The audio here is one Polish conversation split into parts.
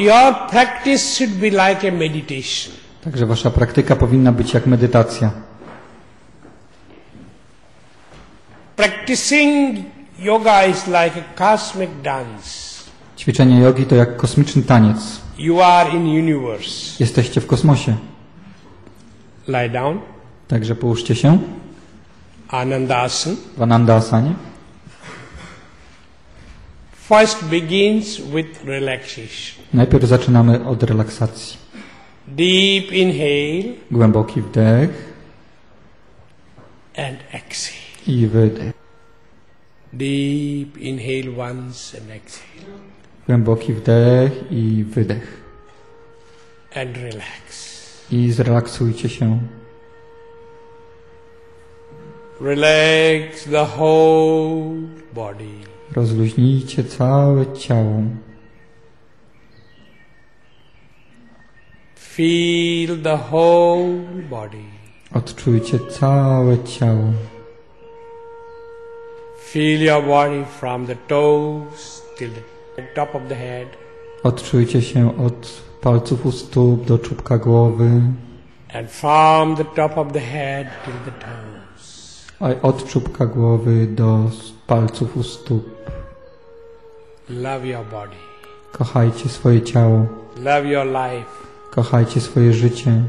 Your practice should be like a meditation. Także wasza praktyka powinna być jak medytacja. Practicing yoga is like a cosmic dance. Ćwiczenie jogi to jak kosmiczny taniec. You are in universe. Jesteście w kosmosie. Lie down. Także połóżcie się Anandasana. w Anandasanie. First begins with relaxation. Najpierw zaczynamy od relaksacji. Deep inhale Głęboki wdech and exhale. i wydech. Deep inhale once and exhale. Głęboki wdech i wydech. And relax. I zrelaksujcie się. Relax the whole body. Rozluźnijcie całe ciało. Feel the whole body. Odczujcie całe ciało. Feel your body from the toes till the top of the head Odczujcie się od palców u stóp do czubka głowy, and from the top of the head till the toes. Od czubka głowy do palców u stóp. Love your body. Kochajcie swoje ciało, Love your life. kochajcie swoje życie.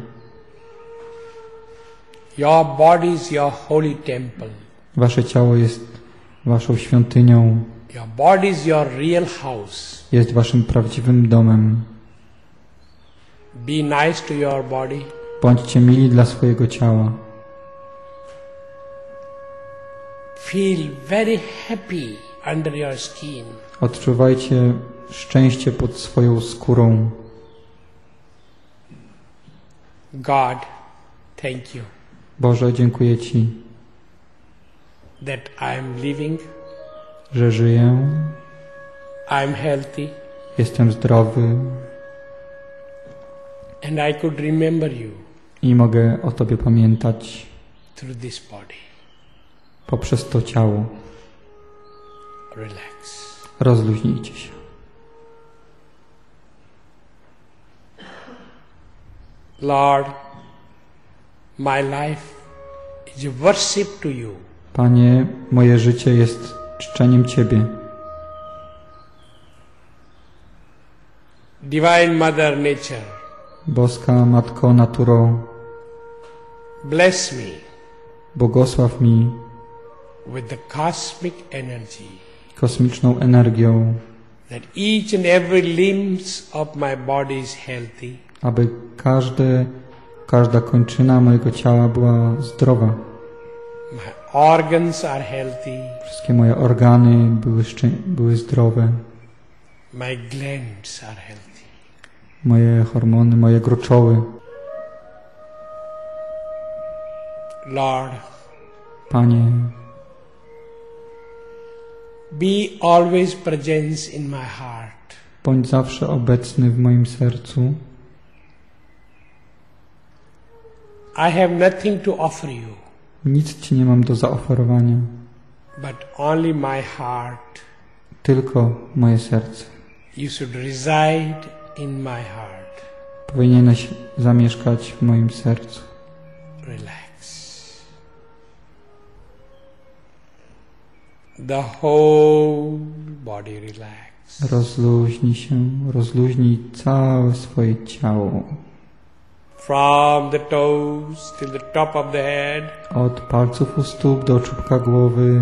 Your body is your holy temple. Wasze ciało jest waszą świątynią, Your body is your real house. jest waszym prawdziwym domem. Be nice to your body. Bądźcie mili dla swojego ciała. Feel very happy under your skin. Odczuwajcie szczęście pod swoją skórą. God, thank you Boże, dziękuję Ci, that I am living, że żyję, I am healthy, jestem zdrowy and I could remember you i mogę o Tobie pamiętać through this body. Poprzez to ciało. Rozluźnijcie się. Lord, my life is worship to you. Panie, moje życie jest czczeniem Ciebie. Divine Mother Nature, Boska Matko Naturo, bless me błogosław mi with the cosmic energy kosmiczną energią, that each and every limbs of my body is healthy, aby każde, każda kończyna mojego ciała była zdrowa. my organs are healthy, Wszystkie moje organy były, były zdrowe. my glands are healthy. Moje hormony, moje gruczoły. Lord, Panie, be always present in my heart. bądź zawsze obecny w moim sercu. I have nothing to offer you, Nic Ci nie mam do zaoferowania, but only my heart. tylko moje serce. You should reside in my heart. Powinieneś zamieszkać w moim sercu. Relax. The whole body relax. Rozluźnij się, rozluźnij całe swoje ciało. From the toes till the top of the head, Od palców u stóp do czubka głowy,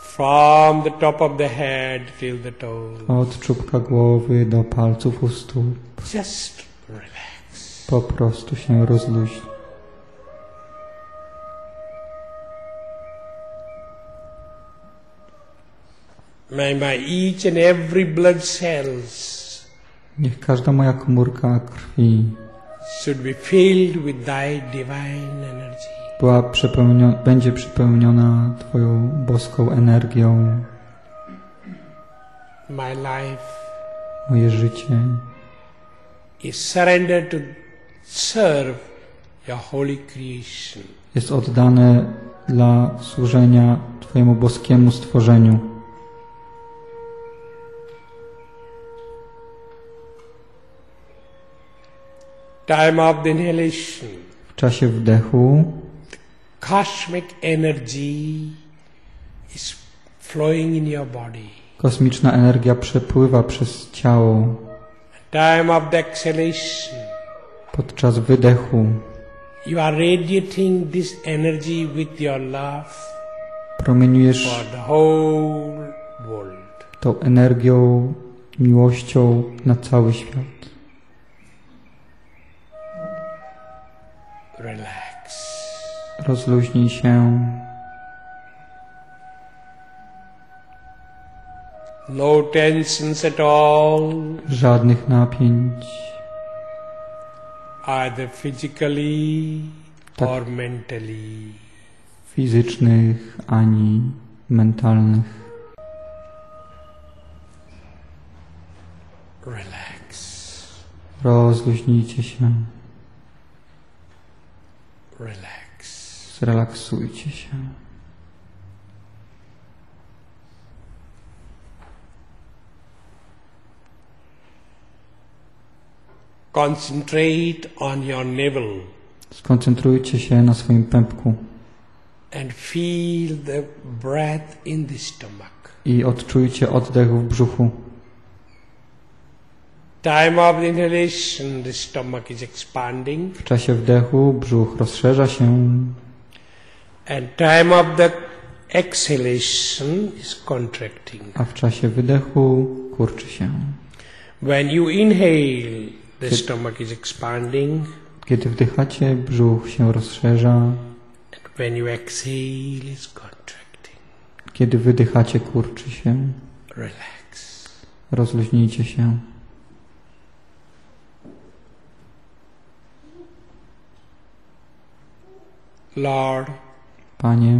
from the top of the head till the toes. od czubka głowy do palców u stóp. Just relax. Po prostu się rozluźnij. My each and every blood cells Niech każda moja komórka krwi should be filled with thy divine energy. była przepełnio- będzie przepełniona Twoją boską energią. My life Moje życie is surrendered to serve your holy creation. jest oddane dla służenia Twojemu boskiemu stworzeniu. W czasie wdechu cosmic energy is flowing in your body. kosmiczna energia przepływa przez ciało. Time of the exhalation, Podczas wydechu you are radiating this energy with your love promieniujesz tą energią, miłością na cały świat. Rozluźnij się, No tensions at all, żadnych napięć, either physically Tak. or mentally. fizycznych ani mentalnych. Relax. Rozluźnijcie się. Zrelaksujcie się. Concentrate on your navel Skoncentrujcie się na swoim pępku and feel the breath in the stomach. i odczujcie oddech w brzuchu. Time of the inhalation, the stomach is expanding, W czasie wdechu brzuch rozszerza się, a w czasie wydechu kurczy się. When you inhale, the stomach is expanding, Kiedy wdychacie, brzuch się rozszerza. when you exhale, is contracting. Kiedy wydychacie, kurczy się. Relax. Rozluźnijcie się. Lord, Panie,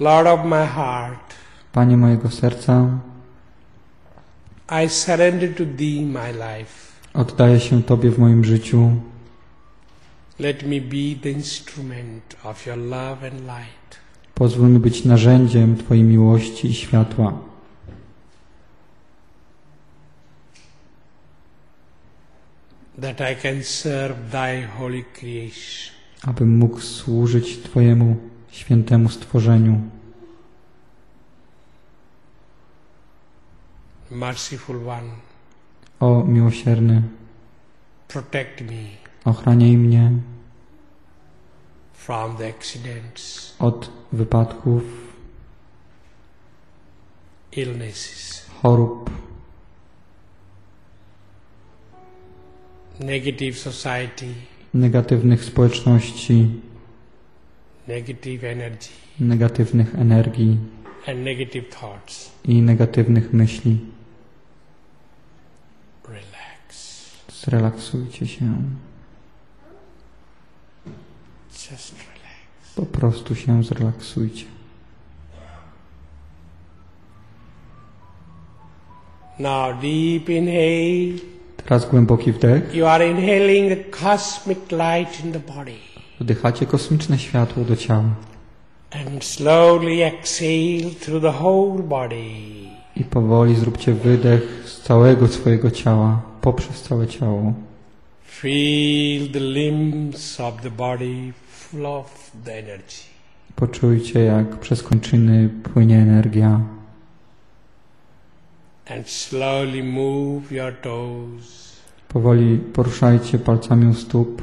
Lord of my heart, Panie mojego serca, I surrender to Thee my life. oddaję się Tobie w moim życiu. Let me be the instrument of Your love and light. Pozwól mi być narzędziem Twojej miłości i światła, that I can serve Thy holy creation. Abym mógł służyć Twojemu świętemu stworzeniu. Merciful One, O miłosierny, protect me ochraniaj mnie from the accidents, od wypadków, illnesses, chorób, negative society, negatywnych społeczności, negatywnych energii i negatywnych myśli. Zrelaksujcie się. Po prostu się zrelaksujcie. Now, deep inhale. Teraz głęboki wdech. You are inhaling the cosmic light in the body. Wdychacie kosmiczne światło do ciała. And slowly exhale through the whole body. I powoli zróbcie wydech z całego swojego ciała, poprzez całe ciało. Feel the limbs of the body full of the energy. Poczujcie, jak przez kończyny płynie energia. And slowly move your toes. Powoli poruszajcie palcami u stóp.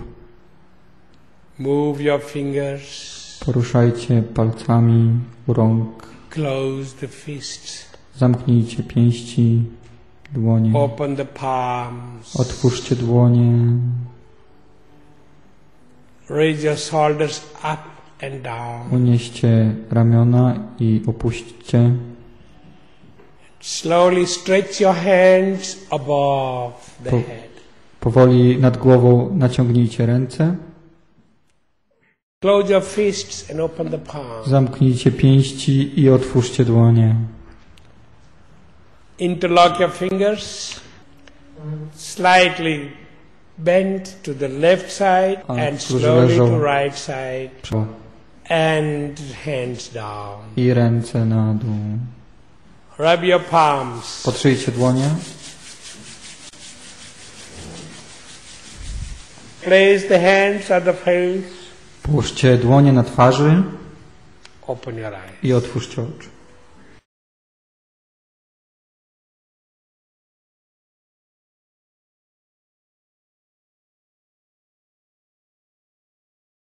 Move your fingers. Poruszajcie palcami u rąk. Close the fists. Zamknijcie pięści, dłonie. Open the palms. Otwórzcie dłonie. Raise your shoulders up and down. Unieście ramiona i opuśćcie. Slowly stretch your hands above the Po- head. Powoli nad głową naciągnijcie ręce. Close your fists and open the palms. Zamknijcie pięści i otwórzcie dłonie. Interlock your fingers. Slightly bend to the left side and slowly to right side and hands down. I ręce na dół. Rub your palms. Potrzyjcie dłonie. Place the hands at the face. Połóżcie dłonie na twarzy Open your eyes. i otwórzcie oczy.